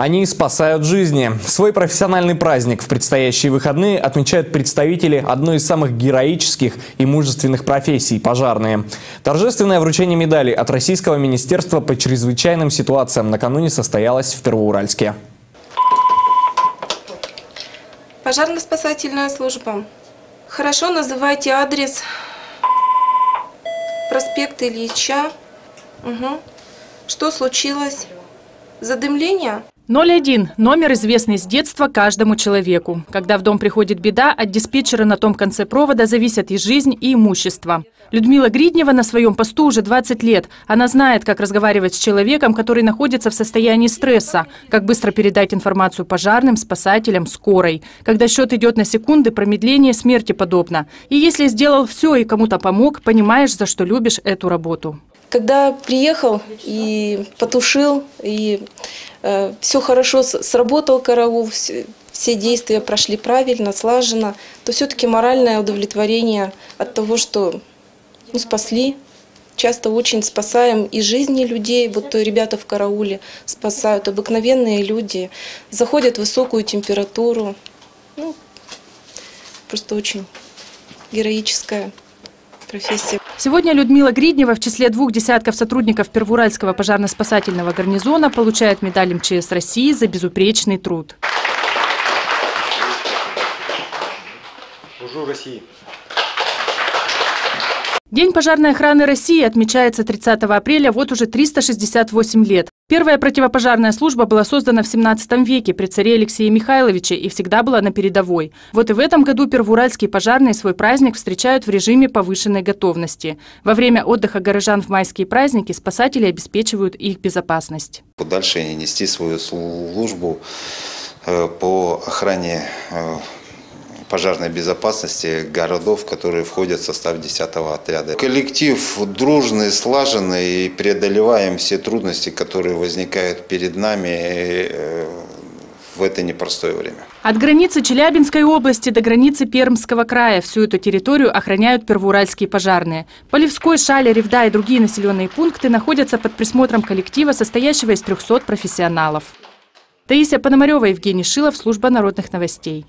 Они спасают жизни. Свой профессиональный праздник в предстоящие выходные отмечают представители одной из самых героических и мужественных профессий – пожарные. Торжественное вручение медалей от Российского министерства по чрезвычайным ситуациям накануне состоялось в Первоуральске. Пожарно-спасательная служба. Хорошо называйте адрес. Проспект Ильича. Угу. Что случилось? Задымление? 01 – номер, известный с детства каждому человеку. Когда в дом приходит беда, от диспетчера на том конце провода зависят и жизнь, и имущество. Людмила Гриднева на своем посту уже 20 лет. Она знает, как разговаривать с человеком, который находится в состоянии стресса, как быстро передать информацию пожарным, спасателям, скорой. Когда счет идет на секунды, промедление смерти подобно. И если сделал все и кому-то помог, понимаешь, за что любишь эту работу. Когда приехал и потушил, и э, все хорошо сработал караул, все, все действия прошли правильно, слаженно, то все-таки моральное удовлетворение от того, что ну, спасли. Часто очень спасаем и жизни людей. Вот ребята в карауле спасают, обыкновенные люди. Заходят в высокую температуру. Ну, просто очень героическая профессия. Сегодня Людмила Гриднева в числе двух десятков сотрудников Первоуральского пожарно-спасательного гарнизона получает медаль МЧС России за безупречный труд. Служу России. День пожарной охраны России отмечается 30 апреля вот уже 368 лет. Первая противопожарная служба была создана в 17 веке при царе Алексее Михайловиче и всегда была на передовой. Вот и в этом году первоуральские пожарные свой праздник встречают в режиме повышенной готовности. Во время отдыха горожан в майские праздники спасатели обеспечивают их безопасность. Дальше нести свою службу э, по охране э, пожарной безопасности городов, которые входят в состав 10-го отряда. Коллектив дружный, слаженный и преодолеваем все трудности, которые возникают перед нами э, в это непростое время. От границы Челябинской области до границы Пермского края всю эту территорию охраняют первоуральские пожарные. Полевской, Шали, Ревда и другие населенные пункты находятся под присмотром коллектива, состоящего из 300 профессионалов. Таисия Пономарева, Евгений Шилов, Служба народных новостей.